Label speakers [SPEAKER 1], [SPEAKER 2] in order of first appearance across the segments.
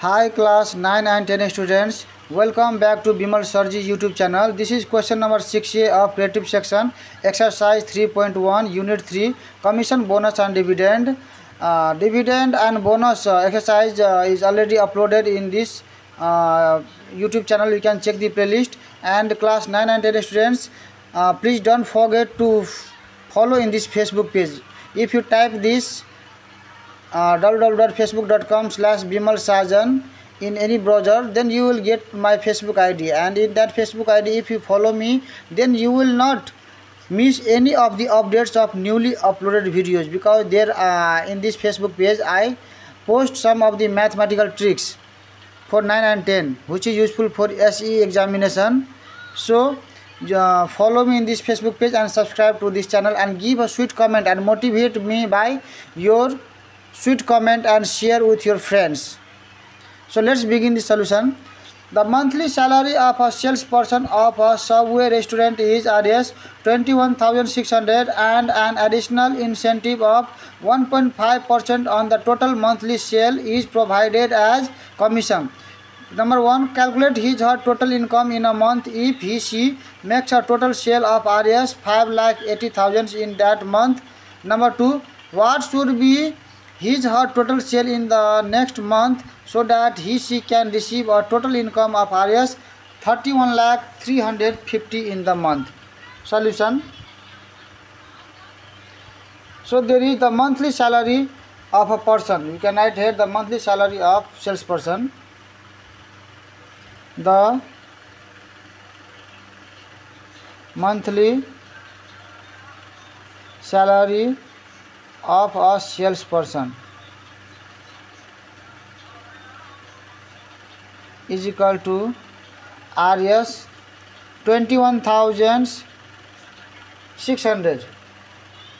[SPEAKER 1] Hi class 9 and 10 students. Welcome back to Bimal Sarji YouTube channel. This is question number 6A of creative section exercise 3.1 unit 3 commission bonus and dividend. Uh, dividend and bonus uh, exercise uh, is already uploaded in this uh, YouTube channel. You can check the playlist and class 9 and 10 students uh, please don't forget to follow in this Facebook page. If you type this uh, www.facebook.com slash bimal sajan in any browser then you will get my facebook id and in that facebook id if you follow me then you will not miss any of the updates of newly uploaded videos because there uh, in this facebook page i post some of the mathematical tricks for 9 and 10 which is useful for se examination so uh, follow me in this facebook page and subscribe to this channel and give a sweet comment and motivate me by your Sweet comment and share with your friends. So let's begin the solution. The monthly salary of a salesperson of a subway restaurant is Rs 21,600 and an additional incentive of 1.5% on the total monthly sale is provided as commission. Number 1. Calculate his her total income in a month if he she makes a total sale of Rs 5,80,000 in that month. Number 2. What should be his her total sale in the next month so that he she can receive a total income of Rs 31 in the month solution so there is the monthly salary of a person you can write here the monthly salary of salesperson the monthly salary of a salesperson is equal to RS 21,600.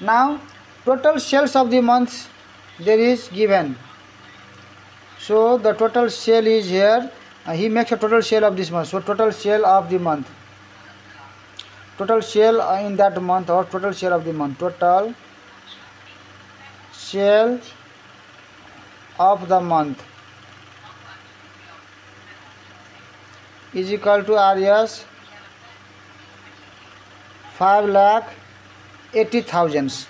[SPEAKER 1] Now total sales of the month there is given. So the total sale is here. Uh, he makes a total sale of this month. So total sale of the month. Total sale uh, in that month or total sale of the month. Total Shell of the month is equal to Rs 5,80,000.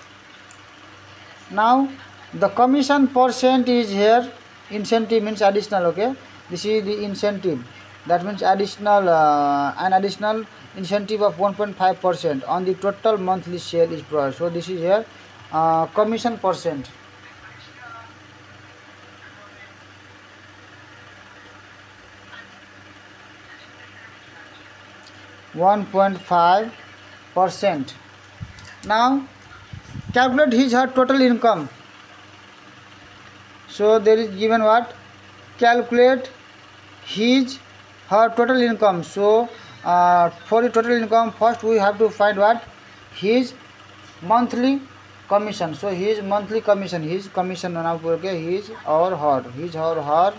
[SPEAKER 1] Now the commission percent is here. Incentive means additional. Okay, this is the incentive. That means additional uh, an additional incentive of 1.5% on the total monthly sale is provided. So this is here uh, commission percent one point five percent now calculate his her total income so there is given what calculate his her total income so uh, for the total income first we have to find what his monthly commission so his monthly commission his commission now his or her his her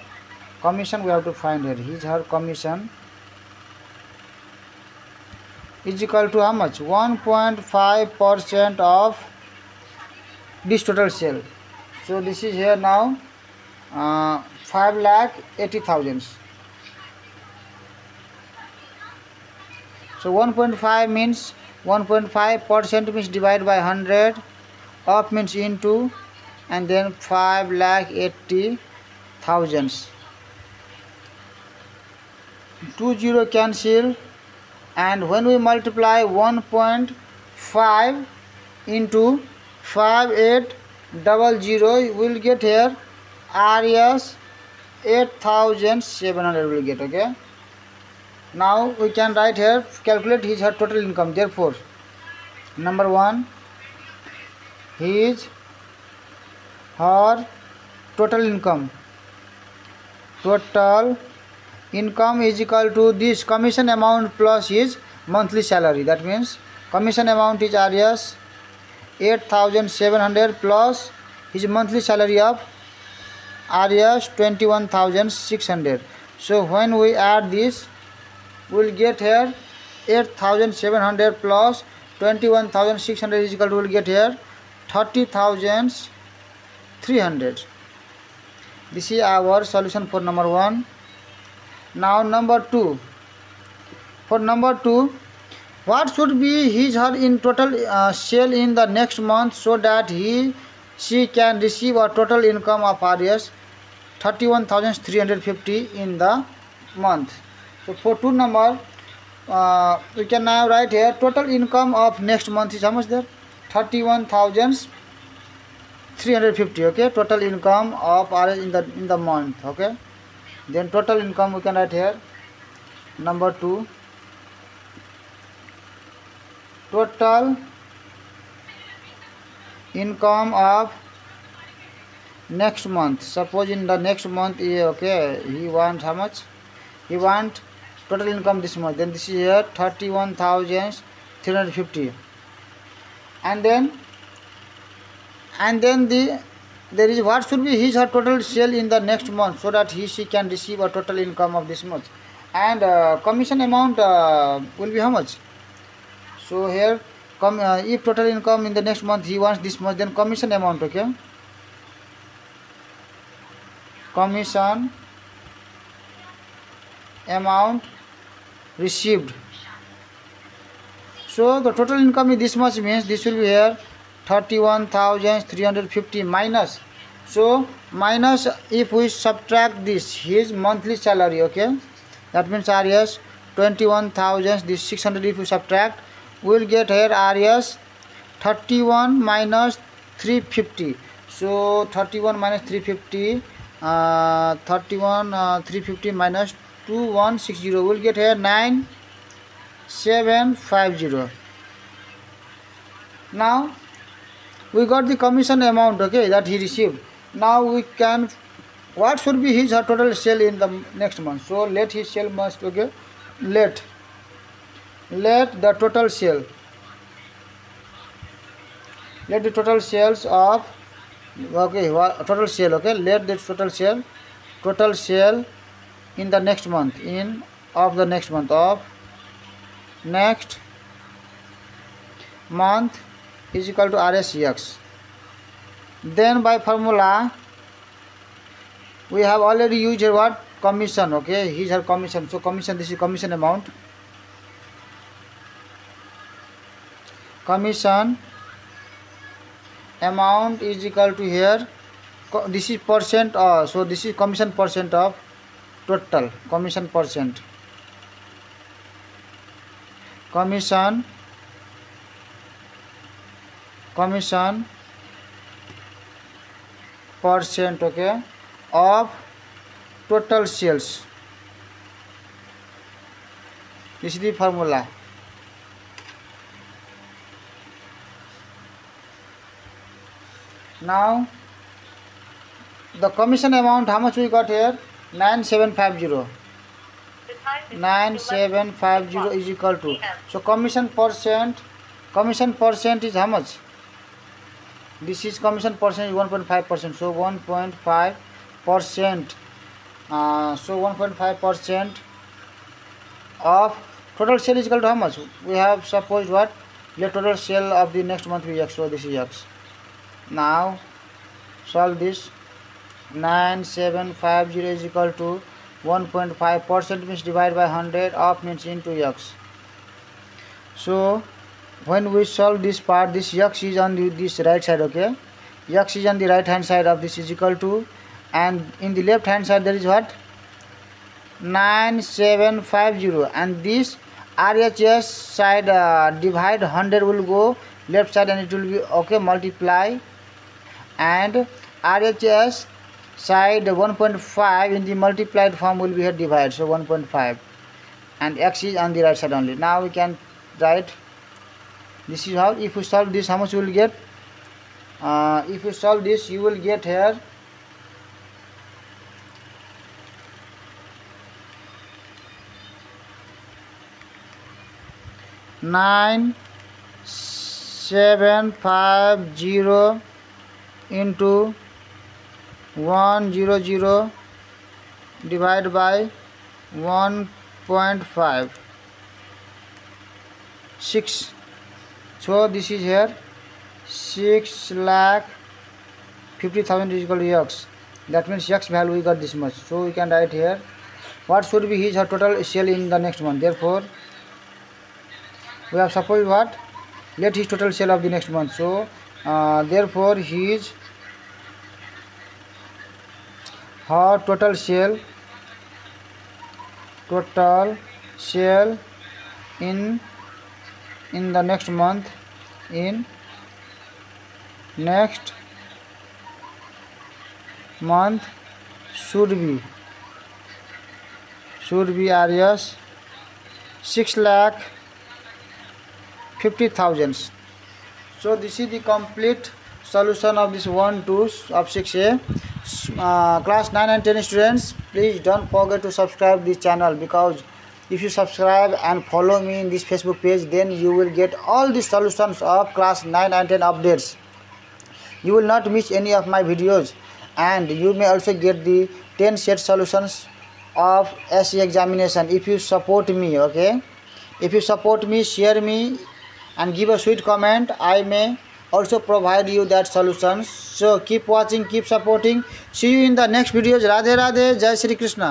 [SPEAKER 1] commission we have to find here his her commission is equal to how much 1.5 of this total sale so this is here now 5,80,000 so 1.5 means 1.5 means divide by 100 up means into and then 5 lakh 80 thousands 0 cancel and when we multiply 1.5 into 0, we'll get here RS 8700 will get okay now we can write here calculate his total income therefore number 1 his, her total income. Total income is equal to this commission amount plus his monthly salary. That means commission amount is Arya's 8,700 plus his monthly salary of Arya's 21,600. So when we add this, we will get here 8,700 plus 21,600 is equal to, we will get here 30,300. This is our solution for number 1. Now number 2. For number 2, what should be his/her in total uh, sale in the next month so that she can receive a total income of ₹31,350 in the month? So for 2 number, uh, we can now write here total income of next month is how much there? 31350 okay total income of in the in the month okay then total income we can write here number 2 total income of next month suppose in the next month okay he wants how much he wants total income this month then this is here 31350 and then and then the there is what should be his or total sale in the next month so that he she can receive a total income of this much and uh, commission amount uh, will be how much so here come uh, if total income in the next month he wants this much then commission amount okay commission amount received So the total income is this much means this will be here 31,350 minus. So minus if we subtract this his monthly salary okay that means RS 21,000 this 600 if we subtract we will get here RS 31 minus 350 so 31 minus 350 uh, 31 uh, 350 minus 2160 we'll get here 9 750 now we got the commission amount okay that he received now we can what should be his total sale in the next month so let his sale must okay let let the total sale let the total sales of okay total sale okay let the total sale total sale in the next month in of the next month of Next, month is equal to RSX. Then by formula, we have already used here what? Commission. Okay, here's her commission. So commission, this is commission amount. Commission amount is equal to here. This is percent. Uh, so this is commission percent of total commission percent. Commission commission percent okay of total sales इसी formula now the commission amount हम चुई cut here nine seven five zero 9750 is equal to. So commission percent, commission percent is how much? This is commission percent 1.5 percent. So 1.5 percent. so 1.5 percent of total sale is equal to how much? We have supposed what? Your total sale of the next month is x. So this is x. Now solve this. 9750 is equal to 1.5 percent means divided by 100 of means into x so when we solve this part this x is on the, this right side okay x is on the right hand side of this is equal to and in the left hand side there is what 9750 and this RHS side uh, divide 100 will go left side and it will be okay multiply and RHS side 1.5 in the multiplied form will be here divided so 1.5 and x is on the right side only now we can write this is how if you solve this how much you will get uh, if you solve this you will get here nine seven five zero into one zero zero divide by one point five six so this is here six lakh fifty thousand is equal to x that means x value we got this much so we can write here what should be his her total sale in the next month therefore we have supposed what let his total sale of the next month so uh, therefore his How total sale in the next month in next month should be Rs 6,50,000. So this is the complete solution of this 1, 2 of 6A. Uh, class 9 and 10 students please don't forget to subscribe this channel because if you subscribe and follow me in this facebook page then you will get all the solutions of class 9 and 10 updates you will not miss any of my videos and you may also get the 10 set solutions of SE examination if you support me okay if you support me share me and give a sweet comment i may also provide you that solutions so keep watching keep supporting see you in the next videos radhe radhe jai Sri krishna